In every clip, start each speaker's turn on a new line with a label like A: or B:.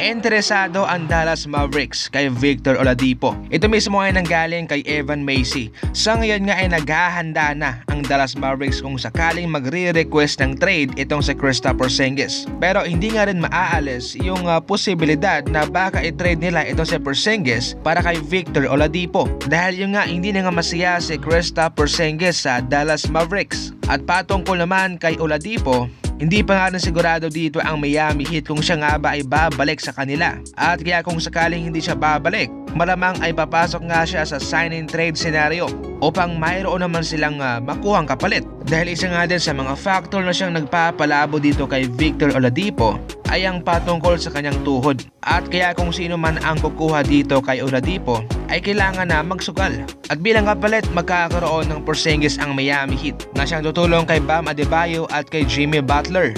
A: Interesado ang Dallas Mavericks kay Victor Oladipo. Ito mismo ay nanggaling kay Evan Macy. Sa ngayon nga ay naghahanda na ang Dallas Mavericks kung sakaling magre-request ng trade itong si Kristaps Porzingis. Pero hindi nga rin maaalis yung uh, posibilidad na baka i-trade nila itong si Porzingis para kay Victor Oladipo. Dahil yung nga hindi na nga masaya si Kristaps Porzingis sa Dallas Mavericks. At patungkol naman kay Oladipo, hindi pa nga sigurado dito ang Miami Heat kung siya nga ba ay babalik sa kanila. At kaya kung sakaling hindi siya babalik, malamang ay papasok nga siya sa sign and trade scenario upang mayroon naman silang uh, makuhang kapalit. Dahil isa nga din sa mga factor na siyang nagpapalabo dito kay Victor Oladipo ay ang patungkol sa kanyang tuhod. At kaya kung sino man ang kukuha dito kay Oladipo ay kailangan na magsugal. At bilang kapalit magkakaroon ng Porzingis ang Miami Heat na siyang tutulong kay Bam Adebayo at kay Jimmy Butler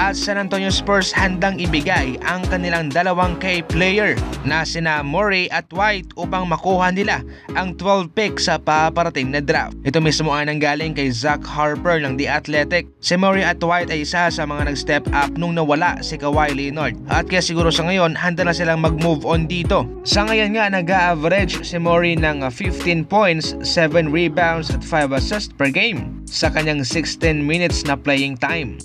A: at San Antonio Spurs handang ibigay ang kanilang dalawang key player na sina Murray at White upang makuha nila ang 12 pick sa paparating na draft. Ito mismo ay nanggaling kay Zach Harper ng The Athletic. Si Murray at White ay isa sa mga nag-step up nung nawala si Kawhi Leonard at kaya siguro sa ngayon handa na silang mag-move on dito. Sa ngayon nga nag-average si Murray ng 15 points, 7 rebounds at 5 assists per game sa kanyang 16 minutes na playing time.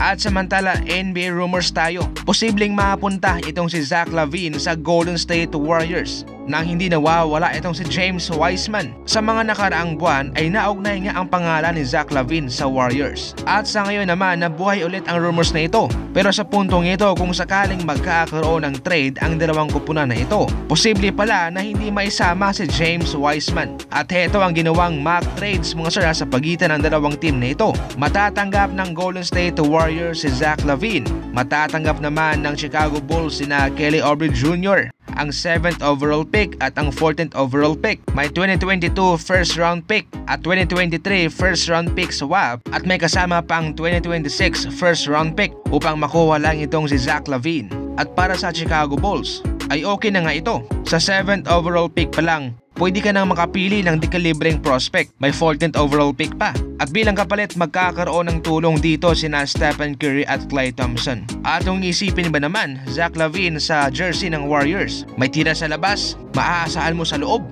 A: At samantala, NBA rumors tayo. Posibleng mapunta itong si Zach Lavine sa Golden State Warriors nang hindi nawawala itong si James Wiseman. Sa mga nakaraang buwan ay naugnay nga ang pangalan ni Zach Lavine sa Warriors. At sa ngayon naman nabuhay ulit ang rumors na ito. Pero sa puntong ito kung sakaling magkakaroon ng trade ang dalawang kupunan na ito, posible pala na hindi maisama si James Wiseman. At heto ang ginawang mock trades mga sir sa pagitan ng dalawang team na ito. Matatanggap ng Golden State Warriors si Zach Lavine. Matatanggap naman ng Chicago Bulls sina Kelly Oubre Jr ang 7th overall pick at ang 14th overall pick. May 2022 first round pick at 2023 first round pick swap at may kasama pang 2026 first round pick upang makuha lang itong si Zach Lavine. At para sa Chicago Bulls, ay okay na nga ito. Sa 7th overall pick pa lang, pwede ka nang makapili ng dekalibreng prospect. May 14th overall pick pa. At bilang kapalit, magkakaroon ng tulong dito sina Stephen Curry at Klay Thompson. At kung isipin ba naman, Zach Lavine sa jersey ng Warriors, may tira sa labas, maaasahan mo sa loob.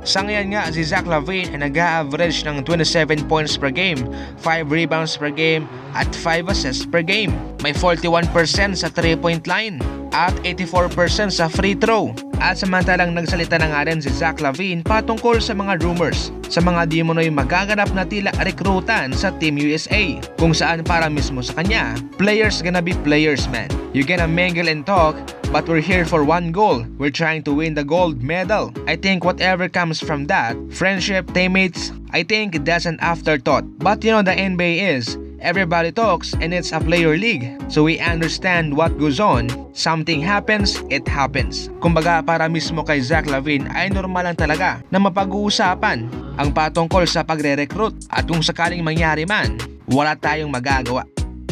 A: Sa ngayon nga, si Zach Lavine ay nag-average ng 27 points per game, 5 rebounds per game, at 5 assists per game. May 41% sa 3-point line at 84% sa free throw. At samantalang nagsalita na nga rin si Zach Lavine patungkol sa mga rumors sa mga di mo magaganap na tila rekrutan sa Team USA kung saan para mismo sa kanya, players gonna be players man. You gonna mingle and talk but we're here for one goal. We're trying to win the gold medal. I think whatever comes from that, friendship, teammates, I think that's an afterthought. But you know the NBA is, Everybody talks and it's a player league. So we understand what goes on. Something happens, it happens. Kumbaga para mismo kay Zach Lavine ay normal lang talaga na mapag-uusapan ang patungkol sa pagre-recruit at kung sakaling mangyari man, wala tayong magagawa.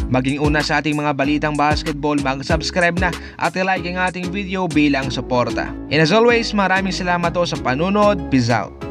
A: Maging una sa ating mga balitang basketball, mag-subscribe na at i-like ang ating video bilang suporta. And as always, maraming salamat po sa panunod. Peace out!